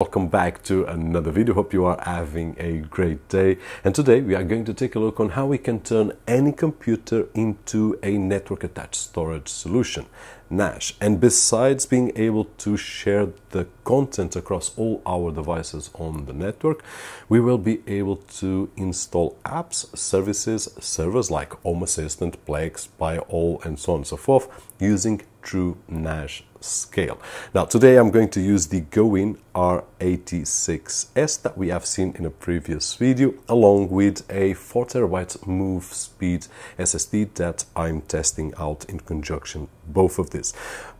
Welcome back to another video. Hope you are having a great day. And today we are going to take a look on how we can turn any computer into a network attached storage solution, NAS. And besides being able to share the content across all our devices on the network, we will be able to install apps, services, servers like Home Assistant, Plex, Pi-hole, and so on and so forth using true Nash scale. Now today I'm going to use the GoWin R86S that we have seen in a previous video along with a 4TB Movespeed SSD that I'm testing out in conjunction both of these.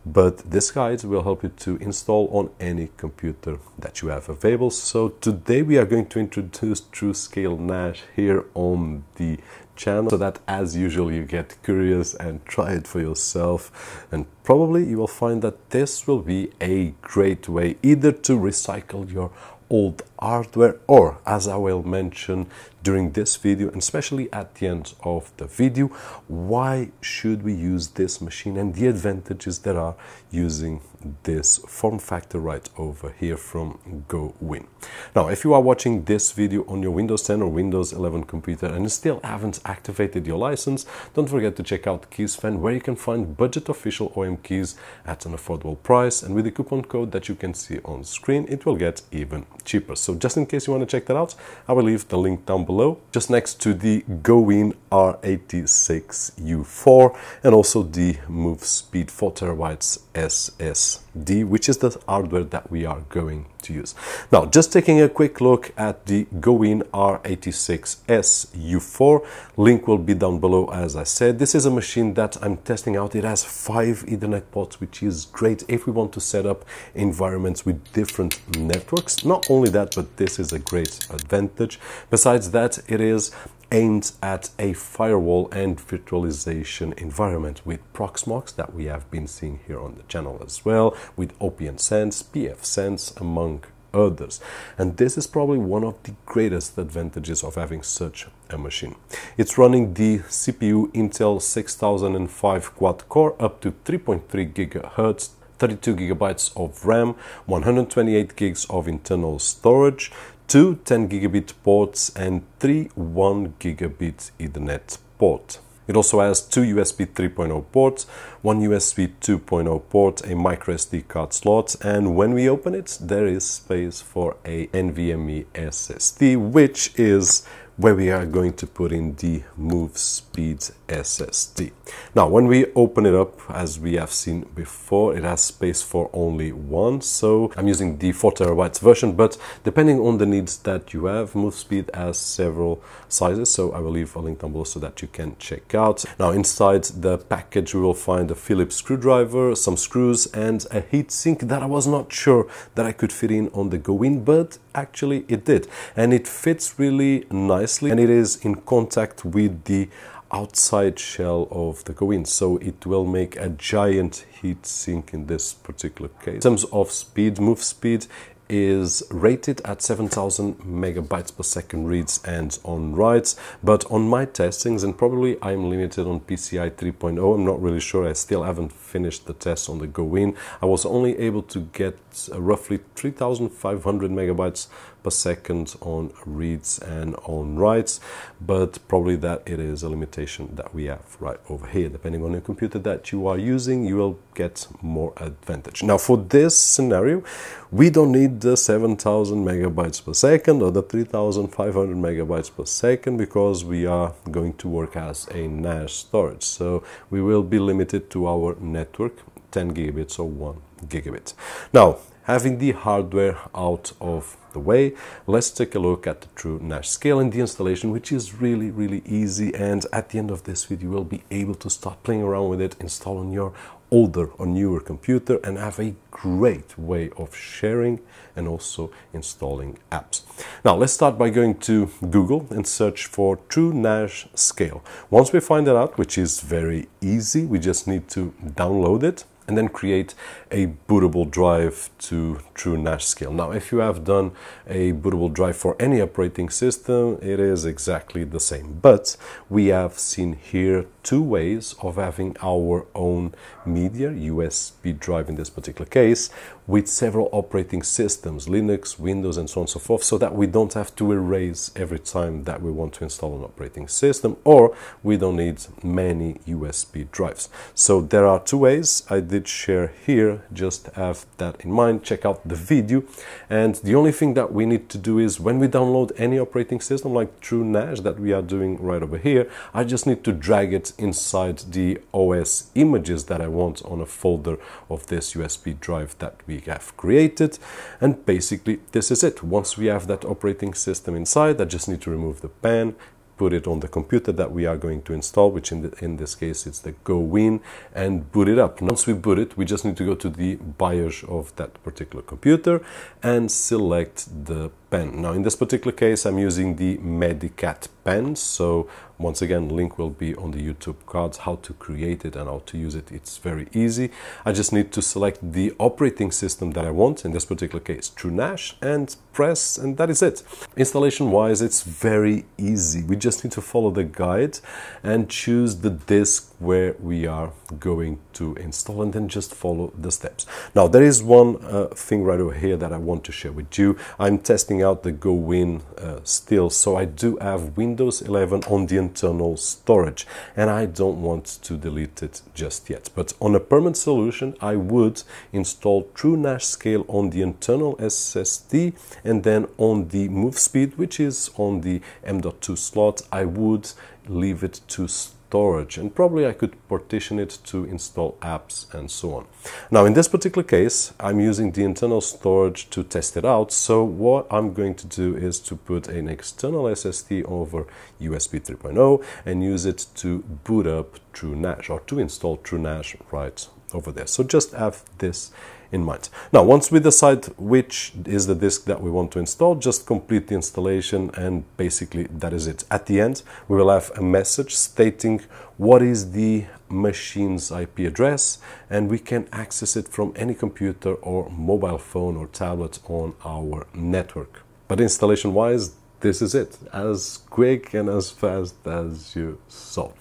But this guide will help you to install on any computer that you have available. So today we are going to introduce TrueScale NAS here on the channel so that as usual you get curious and try it for yourself and probably you will find that this will be a great way either to recycle your old hardware or as I will mention during this video and especially at the end of the video why should we use this machine and the advantages that are using this form factor right over here from GoWin. Now if you are watching this video on your Windows 10 or Windows 11 computer and still haven't activated your license don't forget to check out KeysFan where you can find budget official OEM keys at an affordable price and with the coupon code that you can see on screen it will get even cheaper. So just in case you want to check that out, I will leave the link down below, just next to the GoWin R86U4 and also the Movespeed 4 terabytes SSD, which is the hardware that we are going to use. Now, just taking a quick look at the GoWin R86S U4, link will be down below as I said. This is a machine that I'm testing out. It has five Ethernet ports, which is great if we want to set up environments with different networks. Not only that, but this is a great advantage. Besides that, it is aimed at a firewall and virtualization environment with Proxmox that we have been seeing here on the channel as well, with OPNsense, pfSense, among others. And this is probably one of the greatest advantages of having such a machine. It's running the CPU Intel 6005 quad core up to 3.3 gigahertz 32 gigabytes of RAM, 128 gigs of internal storage, two 10 gigabit ports and three 1 gigabit Ethernet port. It also has two USB 3.0 ports, one USB 2.0 port, a micro SD card slot, and when we open it, there is space for a NVMe SSD, which is where we are going to put in the Movespeed SSD. Now, when we open it up, as we have seen before, it has space for only one. So I'm using the 4 terabytes version, but depending on the needs that you have, Movespeed has several sizes. So I will leave a link down below so that you can check out. Now, inside the package, we will find a Phillips screwdriver, some screws, and a heatsink that I was not sure that I could fit in on the GoWin, but actually it did. And it fits really nicely and it is in contact with the outside shell of the GoWin so it will make a giant heat sink in this particular case. In terms of speed, Movespeed is rated at 7000 megabytes per second reads and on writes but on my testings and probably I'm limited on PCI 3.0 I'm not really sure I still haven't finished the test on the GoWin I was only able to get roughly 3500 megabytes per second on reads and on writes but probably that it is a limitation that we have right over here. Depending on the computer that you are using you will get more advantage. Now for this scenario we don't need the 7000 megabytes per second or the 3500 megabytes per second because we are going to work as a NAS storage. So we will be limited to our network 10 gigabits or 1 gigabit. Now Having the hardware out of the way, let's take a look at the TrueNAS Scale and the installation, which is really, really easy. And at the end of this video, you will be able to start playing around with it, install on your older or newer computer and have a great way of sharing and also installing apps. Now let's start by going to Google and search for TrueNAS Scale. Once we find that out, which is very easy, we just need to download it and then create a bootable drive to TrueNAS Scale. Now, if you have done a bootable drive for any operating system, it is exactly the same. But we have seen here two ways of having our own media, USB drive in this particular case, with several operating systems, Linux, Windows, and so on and so forth, so that we don't have to erase every time that we want to install an operating system, or we don't need many USB drives. So there are two ways I did share here, just have that in mind, check out the video. And the only thing that we need to do is when we download any operating system like TrueNAS that we are doing right over here, I just need to drag it inside the OS images that I want on a folder of this USB drive that we have created. And basically, this is it. Once we have that operating system inside, I just need to remove the pen, put it on the computer that we are going to install, which in, the, in this case it's the GoWin, and boot it up. Once we boot it, we just need to go to the BIOS of that particular computer and select the pen. Now in this particular case, I'm using the Medicat pen, so once again, link will be on the YouTube cards, how to create it and how to use it. It's very easy. I just need to select the operating system that I want, in this particular case, TrueNAS, and press, and that is it. Installation wise, it's very easy. We just need to follow the guide and choose the disk where we are going to install and then just follow the steps. Now, there is one uh, thing right over here that I want to share with you. I'm testing out the GoWin uh, still, so I do have Windows 11 on the internal storage and I don't want to delete it just yet. But on a permanent solution, I would install TrueNAS Scale on the internal SSD and then on the Movespeed, which is on the M.2 slot, I would leave it to storage and probably I could partition it to install apps and so on. Now in this particular case I'm using the internal storage to test it out so what I'm going to do is to put an external SSD over USB 3.0 and use it to boot up TrueNAS or to install TrueNAS right over there. So just have this in mind. Now, once we decide which is the disk that we want to install, just complete the installation and basically that is it. At the end, we will have a message stating what is the machine's IP address and we can access it from any computer or mobile phone or tablet on our network. But installation wise, this is it, as quick and as fast as you saw.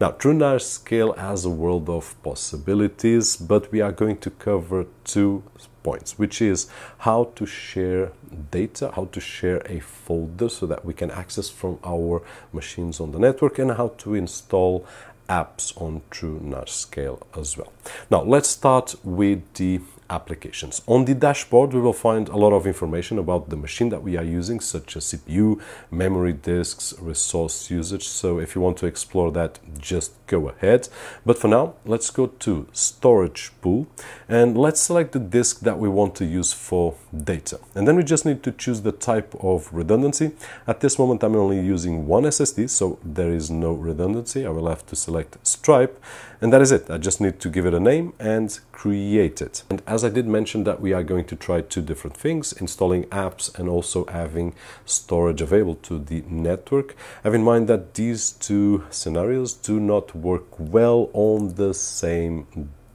Now, TrueNAS Scale has a world of possibilities, but we are going to cover two points, which is how to share data, how to share a folder so that we can access from our machines on the network, and how to install apps on TrueNAS Scale as well. Now, let's start with the applications. On the dashboard, we will find a lot of information about the machine that we are using, such as CPU, memory disks, resource usage. So if you want to explore that, just go ahead. But for now, let's go to storage pool and let's select the disk that we want to use for data. And then we just need to choose the type of redundancy. At this moment, I'm only using one SSD, so there is no redundancy. I will have to select stripe and that is it. I just need to give it a name and create it. And as I did mention that we are going to try two different things, installing apps and also having storage available to the network. Have in mind that these two scenarios do not work well on the same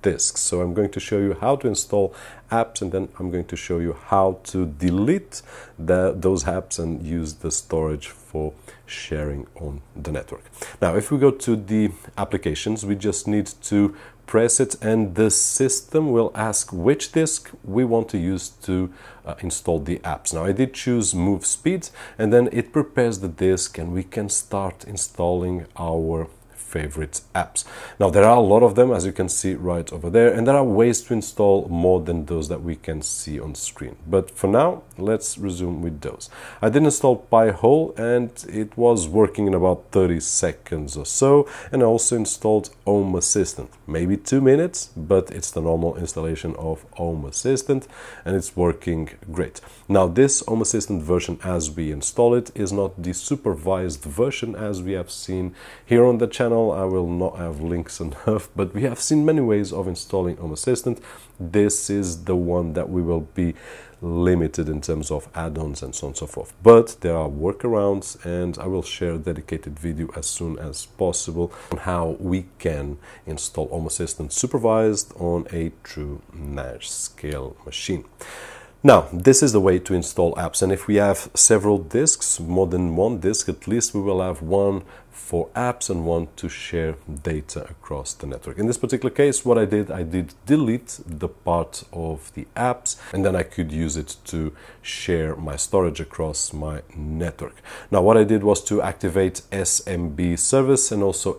disk. So I'm going to show you how to install apps and then I'm going to show you how to delete the, those apps and use the storage for sharing on the network. Now, if we go to the applications, we just need to press it and the system will ask which disk we want to use to uh, install the apps. Now I did choose Movespeed and then it prepares the disk and we can start installing our favorite apps. Now there are a lot of them as you can see right over there and there are ways to install more than those that we can see on screen. But for now let's resume with those. I did install Pi-hole and it was working in about 30 seconds or so and I also installed Home Assistant. Maybe two minutes but it's the normal installation of Home Assistant and it's working great. Now this Home Assistant version as we install it is not the supervised version as we have seen here on the channel channel I will not have links enough but we have seen many ways of installing Home Assistant this is the one that we will be limited in terms of add-ons and so on and so forth. But there are workarounds and I will share a dedicated video as soon as possible on how we can install Home Assistant supervised on a true Nash scale machine. Now, this is the way to install apps, and if we have several disks, more than one disk, at least we will have one for apps and one to share data across the network. In this particular case, what I did, I did delete the part of the apps and then I could use it to share my storage across my network. Now, what I did was to activate SMB service and also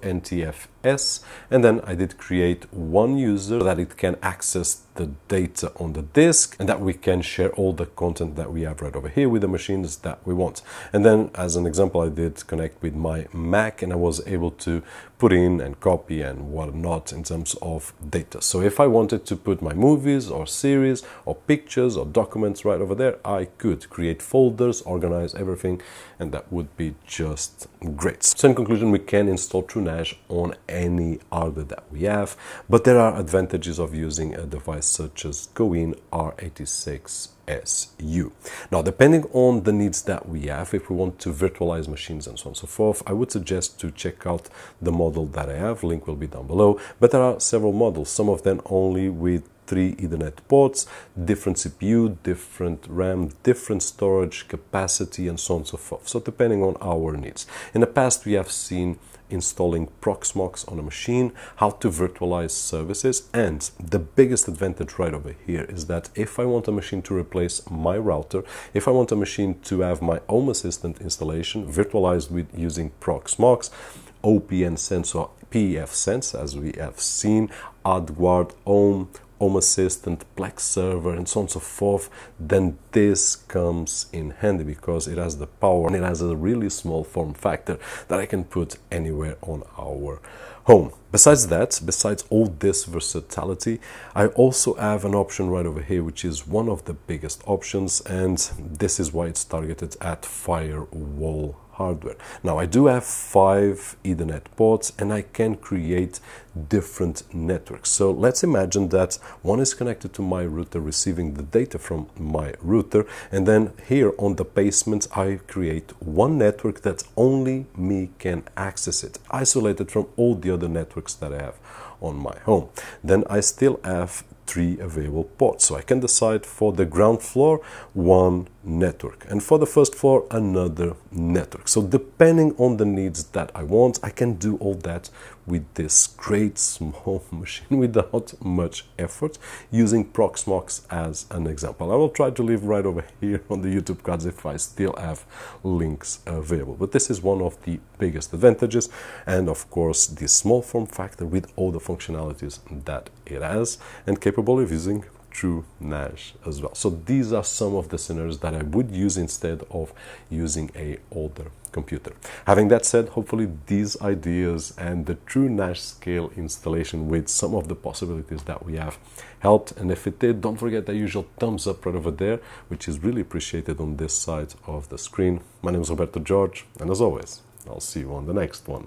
NTFS, and then I did create one user so that it can access the data on the disk and that we can share all the content that we have right over here with the machines that we want. And then as an example, I did connect with my Mac and I was able to put in and copy and whatnot in terms of data. So if I wanted to put my movies or series or pictures or documents right over there, I could create folders, organize everything, and that would be just great. So in conclusion, we can install TrueNAS on any hardware that we have, but there are advantages of using a device such as GoWin R86 SU. Now, depending on the needs that we have, if we want to virtualize machines and so on and so forth, I would suggest to check out the model that I have. Link will be down below. But there are several models, some of them only with three Ethernet ports, different CPU, different RAM, different storage capacity, and so on and so forth. So depending on our needs. In the past, we have seen installing Proxmox on a machine, how to virtualize services, and the biggest advantage right over here is that if I want a machine to replace my router, if I want a machine to have my Home Assistant installation virtualized with using Proxmox, OPNsense or pfSense, as we have seen, AdGuard Home, Home Assistant, Plex server, and so on and so forth, then this comes in handy because it has the power and it has a really small form factor that I can put anywhere on our home. Besides that, besides all this versatility, I also have an option right over here, which is one of the biggest options, and this is why it's targeted at firewall hardware. Now I do have five Ethernet ports and I can create different networks. So let's imagine that one is connected to my router receiving the data from my router and then here on the basement I create one network that only me can access it, isolated from all the other networks that I have on my home. Then I still have three available ports. So I can decide for the ground floor one network and for the first floor another network. So depending on the needs that I want, I can do all that with this great small machine without much effort using Proxmox as an example. I will try to leave right over here on the YouTube cards if I still have links available. But this is one of the biggest advantages and of course the small form factor with all the functionalities that it has and capable of using true Nash as well. So these are some of the scenarios that I would use instead of using a older computer. Having that said, hopefully these ideas and the TrueNAS Scale installation with some of the possibilities that we have helped. And if it did, don't forget the usual thumbs up right over there, which is really appreciated on this side of the screen. My name is Roberto Jorge, and as always, I'll see you on the next one.